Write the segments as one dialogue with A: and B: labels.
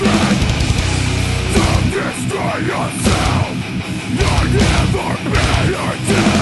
A: strength to destroy yourself. You're never better dead.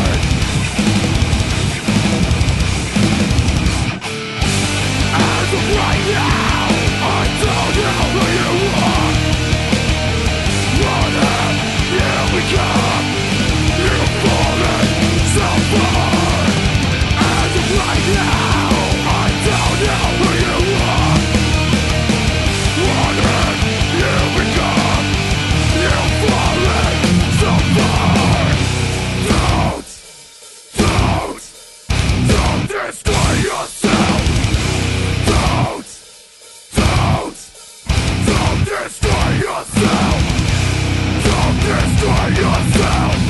A: Destroy yourself.